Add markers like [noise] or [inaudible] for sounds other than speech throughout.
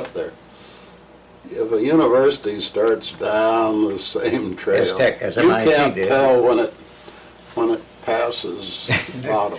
up there. If a university starts down the same trail, Tech- as you MIT can't did. tell when it, when it passes [laughs] bottom.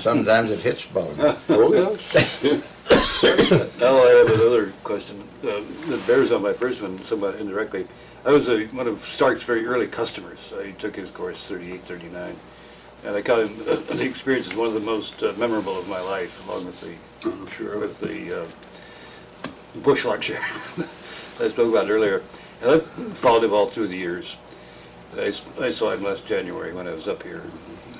Sometimes it hits bottom. Oh, yes. Now I have another question uh, that bears on my first one somewhat indirectly. I was a- one of Stark's very early customers. I took his course 38, 39. And I got him, uh, the experience is one of the most uh, memorable of my life, along with the I'm sure. with the uh, Bush lecture [laughs] I spoke about earlier. And I've followed him all through the years. I saw him last January when I was up here.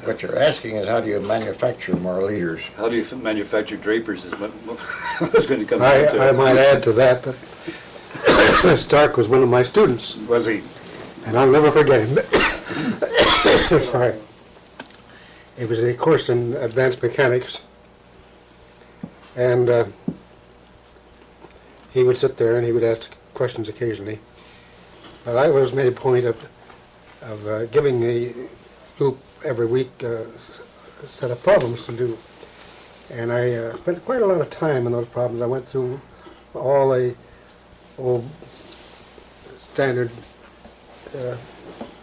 What you're asking is how do you manufacture more leaders? How do you f- manufacture drapers is I [laughs] was going to come I, to. I might add to that, that [coughs] Stark was one of my students, Was he? and I'll never forget him. [coughs] Sorry. It was a course in advanced mechanics, and uh, he would sit there and he would ask questions occasionally. But I always made a point of, of uh, giving the group every week uh, a set of problems to do. And I uh, spent quite a lot of time on those problems. I went through all the old standard uh,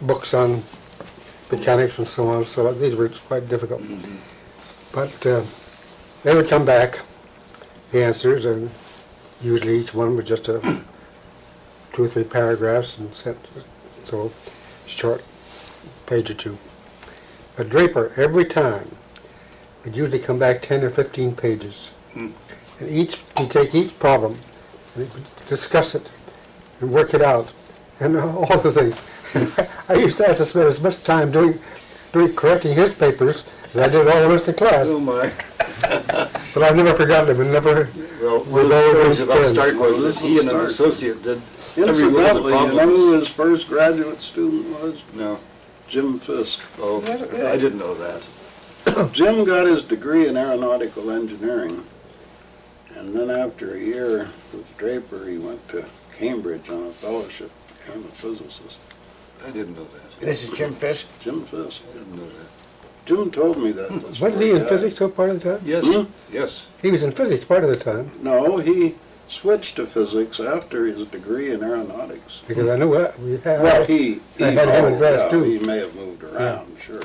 books on mechanics and so on, so these were quite difficult. But uh, they would come back, the answers, and usually each one was just a [clears throat] two or three paragraphs and sent, so short page or two. A Draper, every time, would usually come back 10 or 15 pages. And each, he'd take each problem and discuss it and work it out and [laughs] all the things. [laughs] I used to have to spend as much time doing, doing correcting his papers as I did all the rest of the class. Oh, my. But I've never forgotten him and never, Well, We're the very stories about. Stark was that this he and an associate did every one of Incidentally, you know who his first graduate student was? No, Jim Fisk. oh, I didn't know that. [coughs] Jim got his degree in aeronautical engineering, and then after a year with Draper, he went to Cambridge on a fellowship, became a physicist. I didn't know that. This is Jim Fisk. Jim Fisk. I didn't know that. Jim told me that. was wasn't he in yeah. physics so part of the time? Yes, Hmm? yes. He was in physics part of the time, No, he switched to physics after his degree in aeronautics. because I knew what we had. Well, he, he, I had him in class yeah, too. he may have moved around, sure.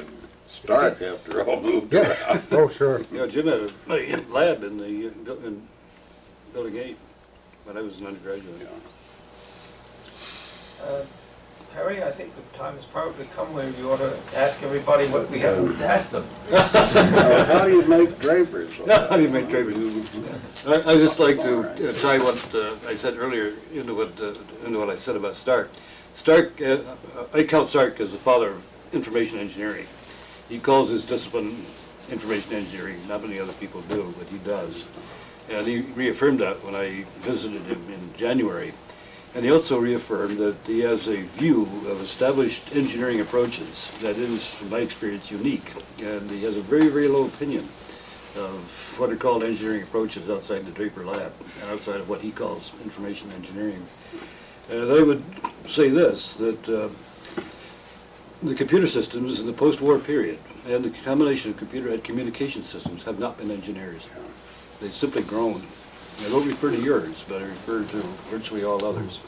Stark, after all, moved Yeah, around. oh, sure. [laughs] Yeah, Jim had a a lab in the, uh, in Building 8 but I was an undergraduate. Yeah. Uh, Perry, I think the time has probably come where you ought to ask everybody what we haven't asked them. Now, [laughs] How do you make drapers? [laughs] How do you make drapers? I, I just like to uh, tie what uh, I said earlier into what, uh, into what I said about Stark. Stark, uh, I count Stark as the father of information engineering. He calls his discipline information engineering, not many other people do, but he does. And he reaffirmed that when I visited him in January. And he also reaffirmed that he has a view of established engineering approaches that is, in my experience, unique. And he has a very, very low opinion of what are called engineering approaches outside the Draper Lab and outside of what he calls information engineering. And I would say this, that uh, the computer systems in the post-war period and the combination of computer and communication systems have not been engineers. They've simply grown. I don't refer to yours, but I refer to virtually all others.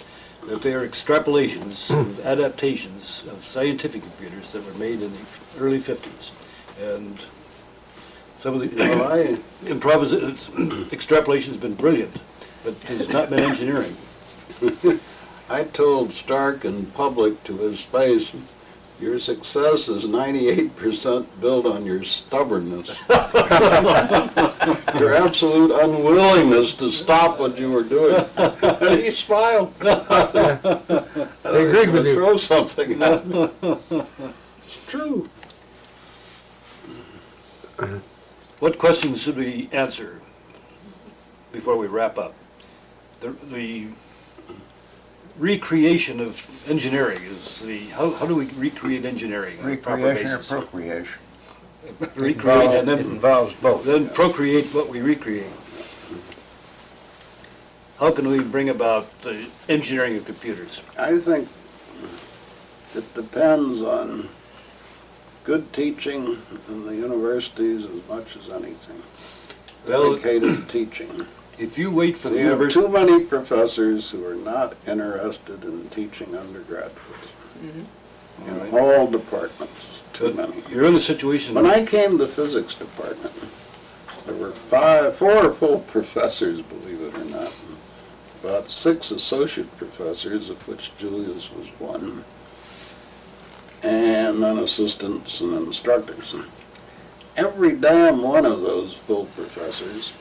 That they are extrapolations of adaptations of scientific computers that were made in the early 50s. And some of the, you know, I, [coughs] extrapolation's been brilliant, but it's not been engineering. [laughs] I told Stark in public to his face, your success is ninety-eight percent built on your stubbornness. [laughs] Your absolute unwillingness to stop what you were doing. And he smiled. They agreed with you. Throw something at me. It's true. What questions should we answer before we wrap up? The, the recreation of engineering is the, how, how do we recreate engineering on a proper Recreation or basis? procreation? Recreate and It then, involves both. then procreate what we recreate. How can we bring about the engineering of computers? I think it depends on good teaching in the universities as much as anything. Well- Dedicated teaching. If you wait for the We university, too many professors who are not interested in teaching undergraduates. Mm-hmm. In all departments, too many. you're in the situation. When I came to the physics department, there were five, four full professors, believe it or not. About six associate professors, of which Julius was one. And then assistants and instructors. Every damn one of those full professors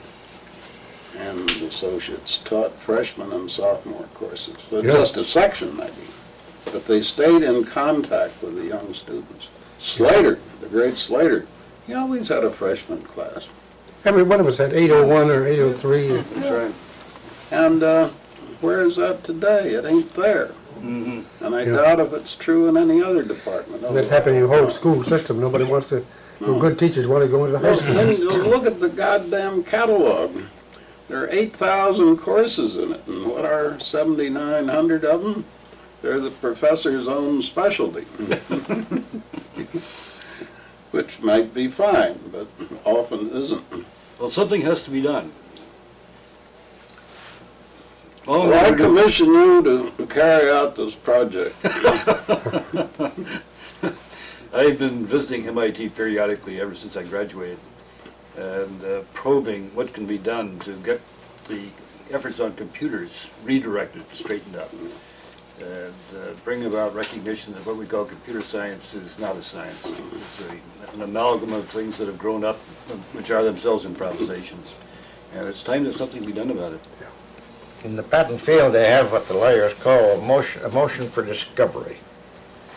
and associates taught freshman and sophomore courses. But Yeah. Just a section maybe. But they stayed in contact with the young students. Slater, the great Slater, he always had a freshman class. Every one of us had 801 or 803. That's right. And uh, where is that today? It ain't there. Mhm. And I Yeah. doubt if it's true in any other department. And that's happening in the whole school system. Nobody wants to, no good teachers want to go into the high school. look at the goddamn catalog. There are 8,000 courses in it, and what are 7,900 of them? They're the professor's own specialty. [laughs] Which might be fine, but often isn't. Well, something has to be done. All Well, I commission you to carry out this project. [laughs] I've been visiting MIT periodically ever since I graduated and uh, probing what can be done to get the efforts on computers redirected, straightened up, and uh, bring about recognition that what we call computer science is not a science. It's a- an amalgam of things that have grown up, which are themselves improvisations. And it's time that something be done about it. In the patent field, they have what the lawyers call a motion, a motion for discovery.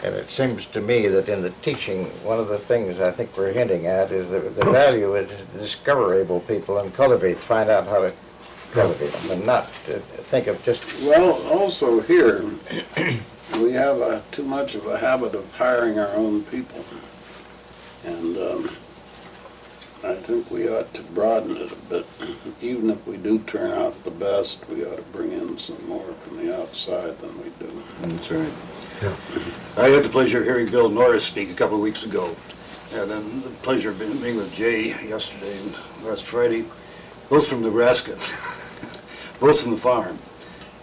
And it seems to me that in the teaching, one of the things I think we're hinting at is that the value is to discover able people and cultivate, find out how to cultivate them, and not think of just, Well, also here, we have a, too much of a habit of hiring our own people. And, um, I think we ought to broaden it a bit. Even if we do turn out the best, we ought to bring in some more from the outside than we do. That's right. Yeah. I had the pleasure of hearing Bill Norris speak a couple of weeks ago, and then the pleasure of being being with Jay yesterday and last Friday, both from Nebraska, [laughs] both from the farm,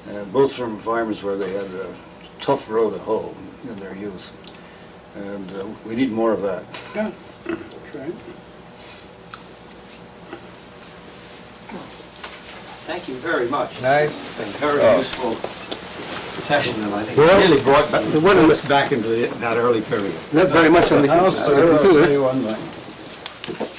and both from farms where they had a tough row to hoe in their youth. And uh, we need more of that. Yeah, That's right. Thank you very much. Nice. It's been very So- useful session, and I think Well, it really brought back- the one of us back into the- that early period. Not very much on the Now, on sir, the I'll tell computer. you one thing.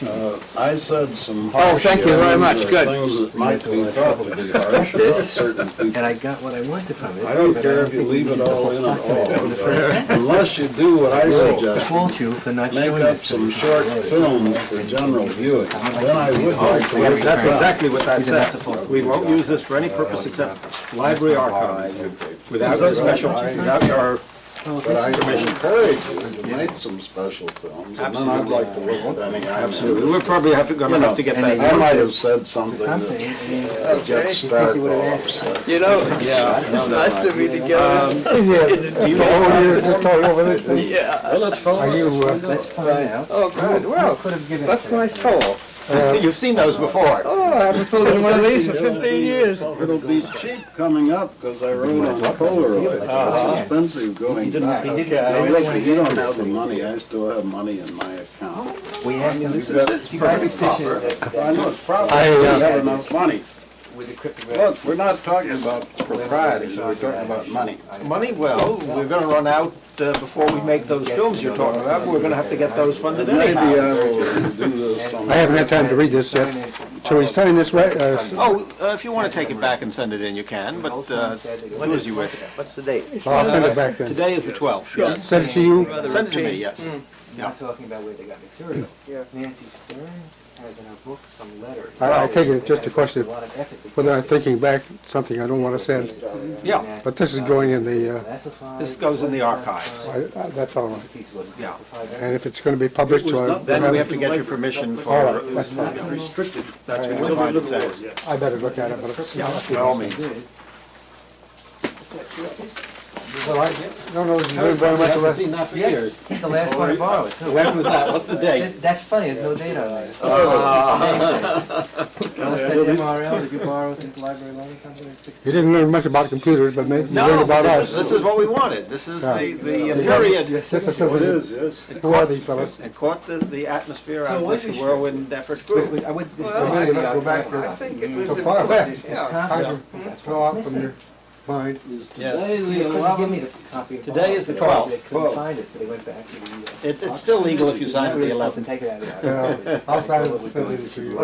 Uh, I said some Oh, thank you very much. things, Good. Things that might be thought to be harsh about certain people. [laughs] And I got what I wanted from it. I don't but care if you think leave need it the all whole in at document in the first [laughs] all, unless you do what I suggest. Fault you for not Make showing up this to some me. short films for general viewing, then I would like to. look That's it up. exactly what that Isn't that says. to We be won't done? use this for any purpose except library archive, without our special, without our But I encourage you to make some special films, and then I'd like to look at any. I made. Absolutely, we're probably have to, gonna have to get And that. I might have said something Something, that and that gets Stark all upset. You know, yeah, it's nice to be together. Yeah, [laughs] you know, just talking over this thing. Yeah. Well, let's follow Are you, uh, let's find out. Oh, good. Well, Could have given. that's my soul. You've seen those before. Oh, I haven't filled in one of these for 15 years. It'll be cheap coming up, because I wrote on Polaroid, it's expensive going back. he didn't- you don't have the money, I still have money in my account. We asked him, You've got- you guys petitioned I know it's proper, I, we uh, have enough money. With the cryptographic. Look, we're not talking about propriety, we're talking about money. Money, well, we're gonna run out uh, before we make those films you're talking about, we're gonna have to get those funded Maybe I will do this some. I haven't had time to read this yet. Shall we sign this right? uh, Oh, uh, if you wanna take it back and send it in, you can, but uh, do as you wish. What's the date? I'll send it back then. Today is the 12th, yes. Send it to you. Send it to me, yes. You're not talking about where they got material. [clears throat] Yeah. Nancy Stern has in her book some letters. I I take it just a question A lot of of effort to whether I'm thinking back something I don't want to send. Yeah. But this is going in the, uh, This goes in the archives. I- I- That's all right. Yeah. And if it's going to be published, so I- Then we have to get your permission for, All right, that's fine. yeah, restricted, that's what your client says. I better look at it, but it's. Yeah, by all means. Well, I don't know, very very much haven't about seen that for Yes, years. he's the last one to borrow it, too. When was that? What's the date? That- That's funny, there's no date on there. Unless that MRL, did you borrow it at the library loan or something? It's 60 You didn't learn much about computers, but maybe you No, learned about this us. is, this is what we wanted. This is Yeah. the, the Yeah. period. This is something, yes. who are these fellas? It caught the, the atmosphere So out what of we the should- Whirlwind effort Wait, group. wait, I would, this is. Well, Maybe let's go back I think it mm, was so far important, yeah. hard to draw out from your mind. Yes. They couldn't give me the copy. of Today is the They 12th. couldn't find it, so they went back to the. uh, It, it's still legal if you sign it the And 11th. take it out of the. Yeah, outside of the facility to you.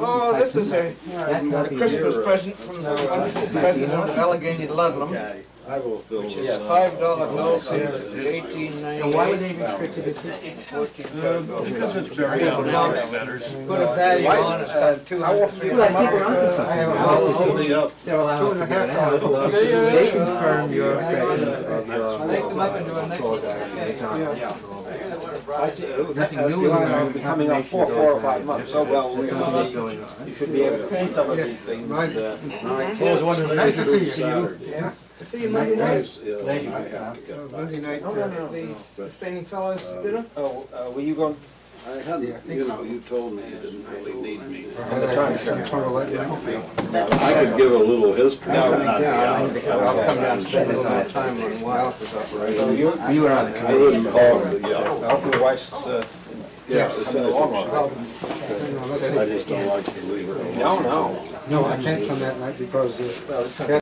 Oh, this is a a Christmas present from the president of Allegheny Ludlum, which is a five dollar bill, so it's why were they ninety-eight. restricted it to? Because it's very Put a value on it, some two hundred, three Well, I hundred. think we're onto I have a house, They're allowed two us and to a give half out. dollars. They confirm your credit of your. Make them up into a necklace. I see. Nothing Uh, new you in know, there. be coming up four, four or five months, so well, we're be, going on. you should be able to see some of these things. uh, Nice to see you. See you Monday night, Uh, Monday night, uh, the sustaining fellows dinner. Oh, uh, were you going? I hadn't, you know, you told me you didn't really need me. Turn the light back. I could give a little history. No, but not be out. I'll come down and spend a little time on what else is operating. So you, You were on the I committee. wouldn't call it, yeah. I hope your wife's, uh, Yeah, coming along all right. I just don't like to leave her alone. No, no. No, I can't come that night because uh, Well, it's something